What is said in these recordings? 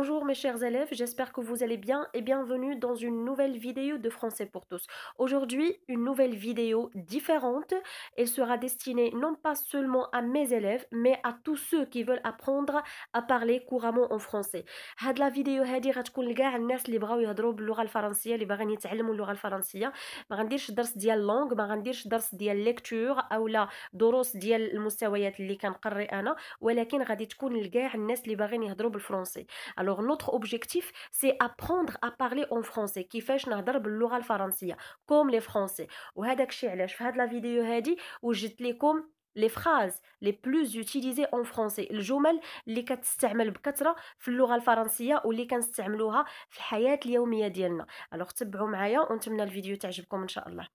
Bonjour mes chers élèves, j'espère que vous allez bien et bienvenue dans une nouvelle vidéo de Français pour tous. Aujourd'hui, une nouvelle vidéo différente. Elle sera destinée non pas seulement à mes élèves, mais à tous ceux qui veulent apprendre à parler couramment en français. هاد la vidéo هادي غتكون لكاع الناس اللي بغاو يهضروا باللغه الفرنسيه اللي باغيين يتعلموا اللغه الفرنسيه ما غنديرش درس ديال لونغ ما غنديرش درس ديال ليكتور اولا دروس ديال المستويات اللي كنقري انا ولكن غادي تكون لكاع الناس اللي باغيين يهضروا بالفرنسي alors notre objectif c'est apprendre à parler en français كيفاش نهضر باللغه الفرنسيه comme les français وهذاك الشيء علاش في هاد لا فيديو هادي وجدت لكم les phrases les plus utilisées en français الجمل اللي كتستعمل بكثره في اللغه الفرنسيه واللي كنستعملوها في الحياه اليوميه ديالنا الوغ تبعوا معايا ونتمنى الفيديو تعجبكم ان شاء الله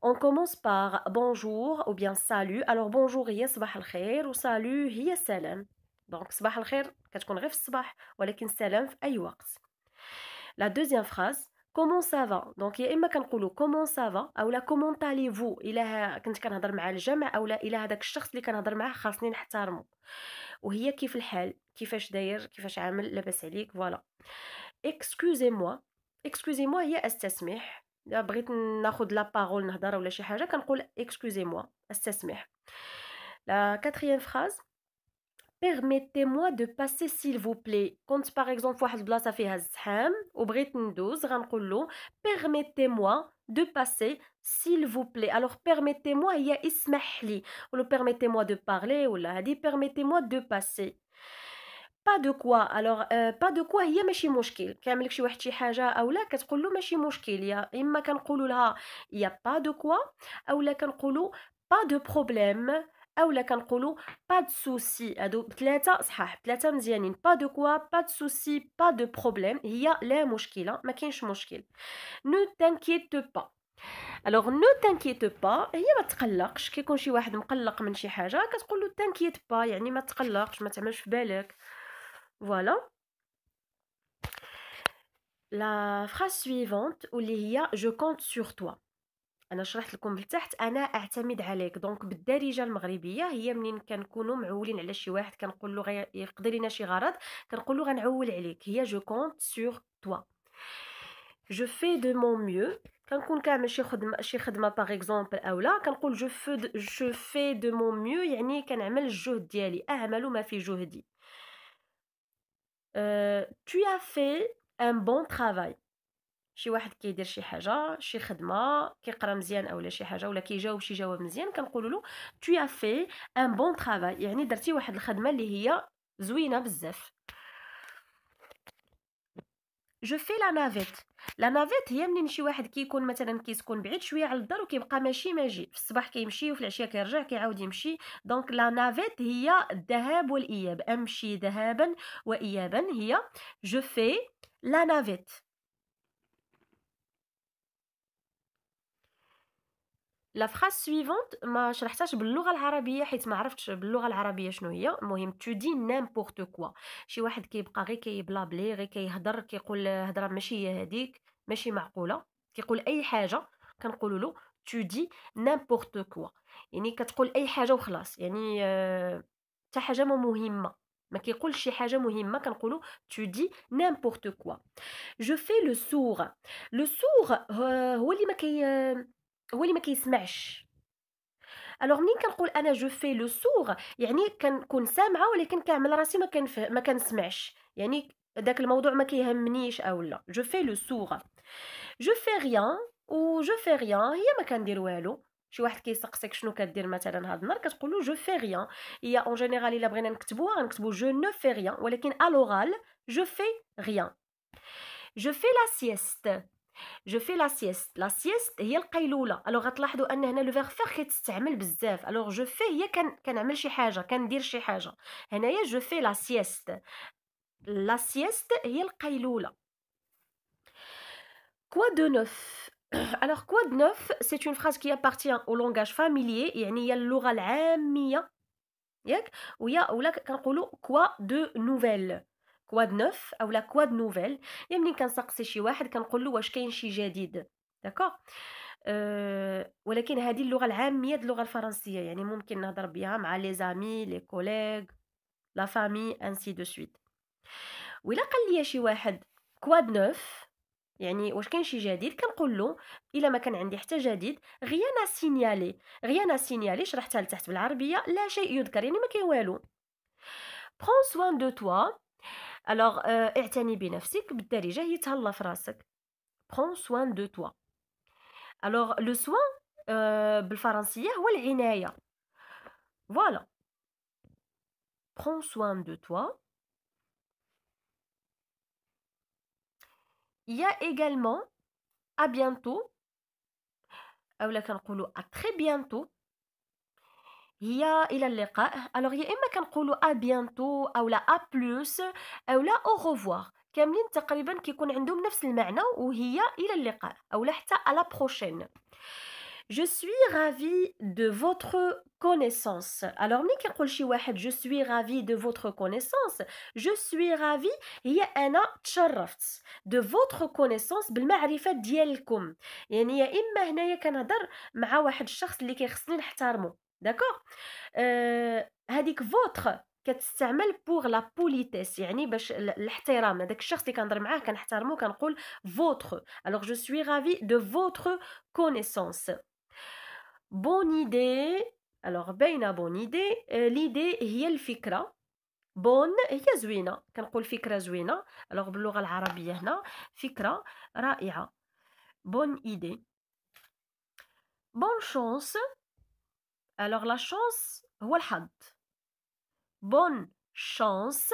On commence par bonjour ou bien salut. Alors bonjour هي صباح الخير و salut هي سلام. Donc صباح الخير كتكون غير في الصباح ولكن السلام في أي وقت. La deuxième phrase comment ça va donc يا إما كنقولوا comment ça va اولا comment vous الا كنت كنهضر مع الجمع اولا الا هذاك الشخص اللي كنهضر معاه خاصني نحترمه. وهي كيف الحال؟ كيفاش داير؟ كيفاش عامل؟ لاباس عليك؟ Voilà. Excusez-moi excusez-moi هي أستسمح. بغيت ناخذ la parole نهضر ولا شي حاجة كنقول excusez-moi أستسمح. La quatrième phrase permettez-moi de passer s'il vous plaît. كنت par exemple فواحد البلاصه فيها الزحام وبغيت ندوز غنقول له permettez-moi de passer s'il vous plaît. Alors permettez-moi هي اسمح لي ولا permettez-moi de parler ولا هذه permettez-moi de passer. Pas de quoi alors pas de quoi هي ماشي مشكل كيعمل لك شي واحد شي حاجة اولا كتقول له ماشي مشكل يا اما كنقولوا لها يا pas de quoi اولا كنقولوا pas de problème اولا كنقولوا pas de souci هادو ثلاثة صحاح ثلاثة مزيانين. Pas de quoi pas de souci pas de problème هي لا مشكلة ما كاينش مشكل. Ne t'inquiète pas alors ne t'inquiète pas هي ما تقلقش. كيكون شي واحد مقلق من شي حاجة كتقول له t'inquiète pas يعني ما تقلقش ما تعملش في بالك. Voilà La phrase suivante واللي هي je compte sur toi أنا شرحت لكم لتحت أنا أعتمد عليك. Donc بالدارجة المغربية هي منين كنكونوا معولين على شي واحد كنقول له يقضي لنا شي غرض كنقول له غنعول عليك. هي je compte sur toi je fais de mon mieux كنكون كنعمل شي خدمة شي خدمة par exemple اولا كنقول je fais je fais de mon mieux يعني كنعمل الجهد ديالي أعمل ما في جهدي. Tu as fait un bon travail. شي واحد كيدير شي حاجة شي خدمة كيقرأ مزيان اولا شي حاجة ولا كيجاوب شي جواب مزيان كنقولوا له as fait un bon travail. يعني درتي واحد الخدمة اللي هي زوينة بزاف. Je fais la navette la navette هي منين شي واحد كيكون مثلا كيسكن بعيد شوية على الدار وكيبقى ماشي ماجي في الصباح كيمشي وفي العشية كيرجع كيعاود يمشي. Donc la navette هي الذهاب والإياب. أمشي ذهابا وايابا هي je fais la navette la phrase suivante ما شرحتهاش باللغة العربية حيت ما عرفتش باللغة العربية شنو هي. المهم tu dis n'importe quoi شي واحد كيبقى غير كيبلابلي غير كيهضر كيقول هضرة ماشي هي هذيك ماشي معقولة كيقول أي حاجة كنقولوا له tu dis n'importe quoi يعني كتقول أي حاجة وخلاص. يعني حتى uh, حاجة ما مهمة. ما كيقولش شي حاجة مهمة كنقولوا tu dis n'importe quoi je fais le sourd le sourd هو اللي ما كي هو اللي ما كيسمعش. Alors منين كنقول أنا je fais le sourd يعني كنكون سامعة ولكن كنعمل راسي ما كنفه ما كنسمعش. يعني داك الموضوع ما كيهمنيش أو لا. je fais le sourd je fais rien و je fais rien هي ما كندير والو. شي واحد كيسقسيك شنو كدير مثلا هاد النهار كتقول له je fais rien هي en général إلا بغينا نكتبوها غنكتبو je ne fais rien ولكن à l'oral je fais rien je fais la sieste je fais la sieste la sieste هي القيلولة. Alors غتلاحظوا أن هنا le verbe faire كيتستعمل بزاف. Alors je fais هي كان كنعمل شي حاجة كندير شي حاجة. هنايا je fais la sieste la sieste هي القيلولة. Quoi de neuf alors quoi de neuf? C'est une phrase qui appartient au langage familier. يعني هي اللغة العامية. ياك؟ ويا ولا كنقولوا quoi de nouvelle quoi de neuf اولا quoi de nouvelle يعني ملي كنسقسي شي واحد كنقول له واش كاين شي جديد d'accord أه ولكن هذه اللغة العاميه اللغة الفرنسيه يعني ممكن نهضر بها مع les amis les collègues la famille ainsi de suite وإلا قال لي شي واحد quoi de neuf يعني واش كاين شي جديد كنقول له الا ما كان عندي حتى جديد rien à signaler rien à signaler شرحتها لتحت بالعربيه لا شيء يذكر يعني ما كاين والو prends soin de toi alors euh, اعتني بنفسك بالدارجه هي تهلا في راسك prends soin de toi alors le soin euh, بالفرنسيه هو العنايه voilà prends soin de toi Il y a également à bientôt اولا كنقولوا à très bientôt هي إلى اللقاء. الوغ يا إما كنقولوا à bientôt اولا à plus اولا au revoir. كاملين تقريبا كيكون عندهم نفس المعنى وهي إلى اللقاء اولا حتى à la prochaine. Je suis ravie de votre connaissance. Alors ملي كنقول شي واحد je suis ravie de votre connaissance je suis ravie هي أنا تشرفت de votre connaissance بالمعرفة ديالكم. يعني يا إما هنايا كنهضر مع واحد الشخص اللي كيخصني نحترمه d'accord هذيك votre كتستعمل pour la politesse يعني باش الاحترام. هذاك الشخص اللي كنهضر معاه كنحترمو كنقول votre alors je suis ravie de votre connaissance bonne idée alors باينة bonne idée l'idée هي الفكرة. bonne هي زوينة. كنقول فكرة زوينة. alors باللغة العربية هنا فكرة رائعة. bonne idée bonne chance alors la chance هو الحظ. bonne chance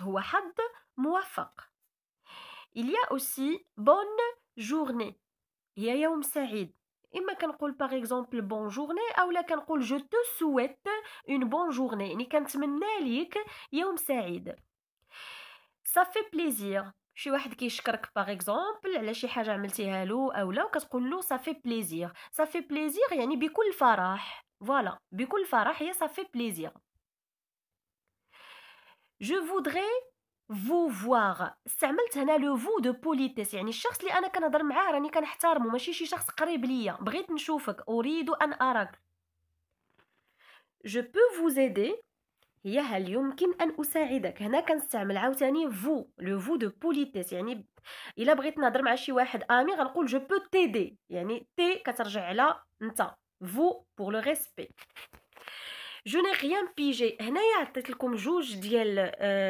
هو حظ موفق. Il y a aussi bonne journée. هي يوم سعيد. إما كنقول par exemple bonne journée اولا كنقول je te souhaite une bonne journée يعني كنتمنى ليك يوم سعيد. ça fait plaisir شي واحد كيشكرك par exemple على شي حاجة عملتيها له اولا وكتقول له ça fait plaisir ça fait plaisir يعني بكل فرح. voilà بكل فرح هي ça fait plaisir je voudrais vous voir استعملت هنا le vous de politesse يعني الشخص اللي أنا كنهضر معاه راني كنحترمه ماشي شي شخص قريب ليا. بغيت نشوفك. أريد أن أراك. je peux vous aider هي هل يمكن أن أساعدك؟ هنا كنستعمل عاوتاني vous le vous de politesse يعني إلا بغيت نهضر مع شي واحد ami غنقول je peux t'aider يعني te كترجع على أنت. vous pour le respect je n'ai rien pigé هنايا عطيت لكم جوج ديال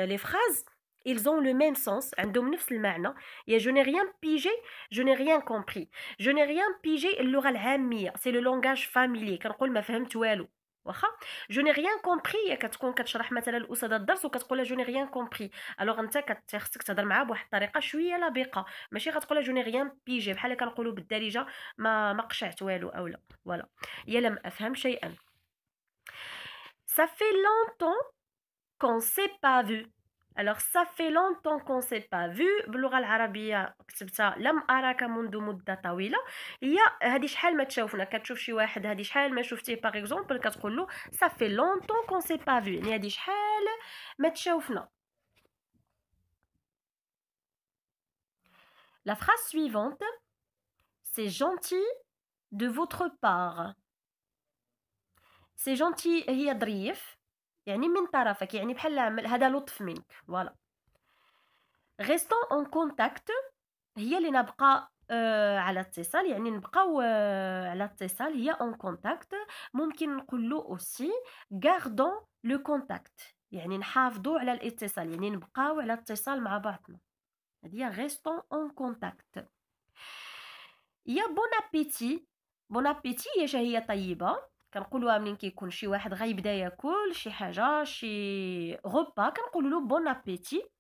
les phrases ils ont le même sens. عندهم نفس المعنى يا je n'ai rien pigé je n'ai rien compris je n'ai rien pigé اللغة العاميه c'est le langage familier كنقول ما فهمت والو واخا. je n'ai rien compris كتكون كتشرح مثلا الاستاذه الدرس وكتقول je n'ai rien compris alors أنت خصك تهضر معاه بواحد الطريقة شوية لبقه ماشي غتقول je n'ai rien pigé بحال كنقولوا بالدارجة ما ما قشعت والو اولا voilà يا لم أفهم شيئا. Ça fait longtemps qu'on s'est pas. Alors ça fait longtemps qu'on s'est pas vu. باللغة العربيه كتبتها لم اراك منذ مده طويله هي هذه شحال ما تشوفنا كتشوف شي واحد هذه شحال ما شفتيه par exemple كتقول له ça fait longtemps qu'on s'est pas vu. يعني هذه شحال ما تشوفنا La phrase suivante c'est gentil de votre part. C'est gentil هي ظريف يعني من طرفك يعني بحال هذا لطف منك voilà. restons en contact هي اللي نبقى آه على اتصال يعني نبقاو آه على اتصال هي en contact ممكن نقول له aussi gardons le contact يعني نحافظوا على الاتصال يعني نبقاو على اتصال مع بعضنا. هذه restons en contact يا bon appétit bon appétit هي شهية طيبة. كنقولوها منين كيكون شي واحد غيبدا ياكل شي حاجة شي غوبا كنقولوا له bon appétit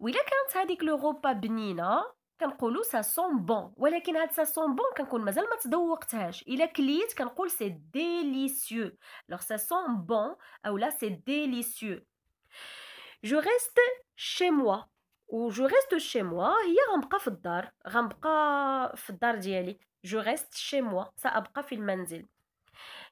وإلا كانت هذيك لو غوبا بنينة كنقولوا ça sent bon ولكن هاد ça sent bon كنكون مازال ما تذوقتهاش. إلا كليت كنقول c'est délicieux alors ça sent bon أو لا c'est délicieux je reste chez moi و je reste chez moi هي غنبقى في الدار. غنبقى في الدار ديالي. je reste chez moi سأبقى في المنزل.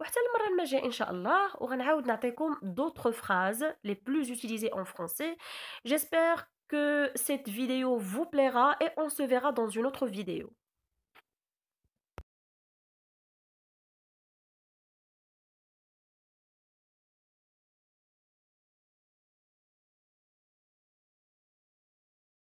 وحتى المرة الماجية إن شاء الله وغنعاود نعطيكم d'autres phrases les plus utilisées en français j'espère que cette vidéo vous plaira et on se verra dans une autre vidéo